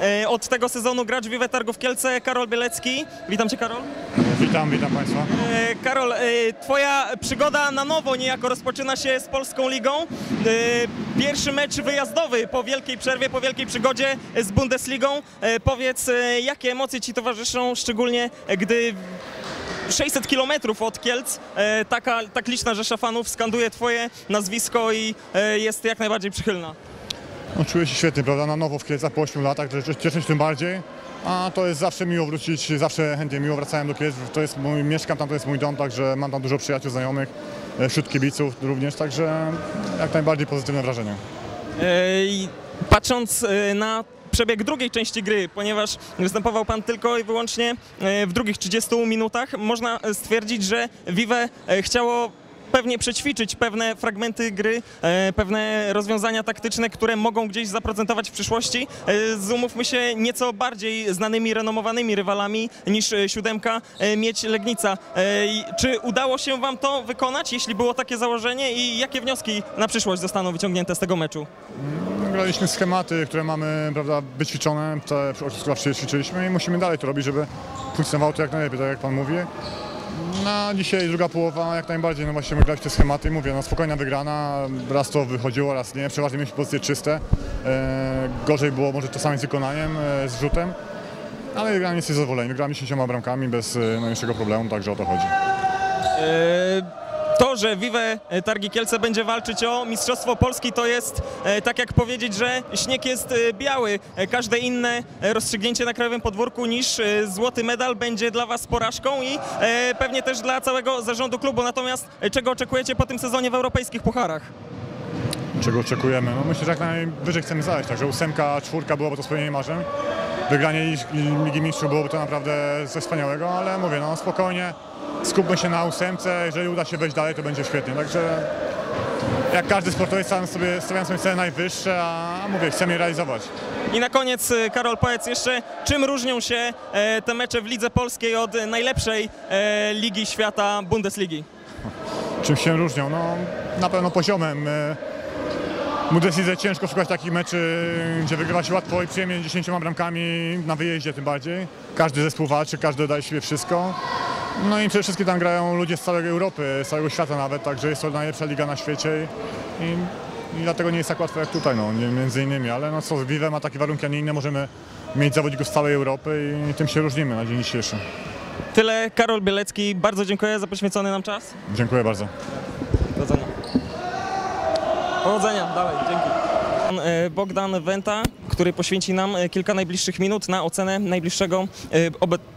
E, Od tego sezonu gracz Wiwe Targów Kielce, Karol Bielecki. Witam Cię, Karol. Witam, witam Państwa. E, Karol, e, Twoja przygoda na nowo niejako rozpoczyna się z Polską Ligą. Pierwszy mecz wyjazdowy po wielkiej przerwie, po wielkiej przygodzie z Bundesligą. Powiedz, jakie emocje Ci towarzyszą, szczególnie gdy 600 kilometrów od Kielc taka, tak liczna rzesza fanów skanduje Twoje nazwisko i jest jak najbardziej przychylna. No, czuję się świetnie, prawda, na nowo w Kielcach po 8 latach, cieszę się tym bardziej. A to jest zawsze miło wrócić, zawsze chętnie miło wracałem do Kielc, to jest mój, mieszkam tam, to jest mój dom, także mam tam dużo przyjaciół, znajomych, e, wśród kibiców również, także jak najbardziej pozytywne wrażenie. E, i Patrząc e, na przebieg drugiej części gry, ponieważ występował Pan tylko i wyłącznie e, w drugich 30 minutach, można stwierdzić, że Vive chciało pewnie przećwiczyć pewne fragmenty gry, e, pewne rozwiązania taktyczne, które mogą gdzieś zaprocentować w przyszłości e, z, umówmy się, nieco bardziej znanymi, renomowanymi rywalami niż e, siódemka mieć Legnica. Czy udało się Wam to wykonać, jeśli było takie założenie i jakie wnioski na przyszłość zostaną wyciągnięte z tego meczu? Graliśmy schematy, które mamy, prawda, wyćwiczone, te zawsze ćwiczyliśmy i musimy dalej to robić, żeby funkcjonowało to jak najlepiej, tak jak Pan mówi. Na dzisiaj druga połowa jak najbardziej, no właśnie my graliśmy te schematy mówię, no spokojna wygrana, raz to wychodziło, raz nie, przeważnie mieliśmy pozycje czyste, e, gorzej było może czasami z wykonaniem, e, z rzutem, ale gramy jesteś zadowoleni, gramy 10 bramkami bez e, najmniejszego problemu, także o to chodzi. E, To, że Vive Targi Kielce będzie walczyć o Mistrzostwo Polski, to jest e, tak jak powiedzieć, że śnieg jest e, biały. E, Każde inne e, rozstrzygnięcie na krajowym podwórku niż e, złoty medal będzie dla Was porażką i e, pewnie też dla całego zarządu klubu. Natomiast e, czego oczekujecie po tym sezonie w europejskich pucharach? Czego oczekujemy? No myślę, że jak najwyżej chcemy zajść, także ósemka, czwórka byłoby to spełnienie marzeń. Wygranie Lig- Ligi Mistrzów byłoby to naprawdę coś wspaniałego, ale mówię, no spokojnie, skupmy się na ósemce, jeżeli uda się wejść dalej, to będzie świetnie, także jak każdy sportowiec stawiam sobie, stawiam sobie cele najwyższe, a mówię, chcemy je realizować. I na koniec, e, Karol, powiedz jeszcze, czym różnią się e, te mecze w Lidze Polskiej od najlepszej e, ligi świata Bundesligi? Czym się różnią? No na pewno poziomem. Bundeslidze ciężko szukać takich meczy, gdzie wygrywa się łatwo i przyjemnie 10 bramkami na wyjeździe tym bardziej. Każdy zespół walczy, każdy daje siebie wszystko. No i przede wszystkim tam grają ludzie z całej Europy, z całego świata nawet, także jest to najlepsza liga na świecie i, i, dlatego nie jest tak łatwo jak tutaj, no, między innymi, ale no co, Vive ma takie warunki, a nie inne, możemy mieć zawodników z całej Europy i tym się różnimy na dzień dzisiejszy. Tyle, Karol Bielecki, bardzo dziękuję za poświęcony nam czas. Dziękuję bardzo. Powodzenia. Dalej, dzięki. E, Bogdan Wenta, który poświęci nam e, kilka najbliższych minut na ocenę najbliższego, e,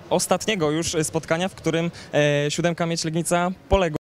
ostatniego już spotkania, w którym siódemka Mieć Legnica poległa.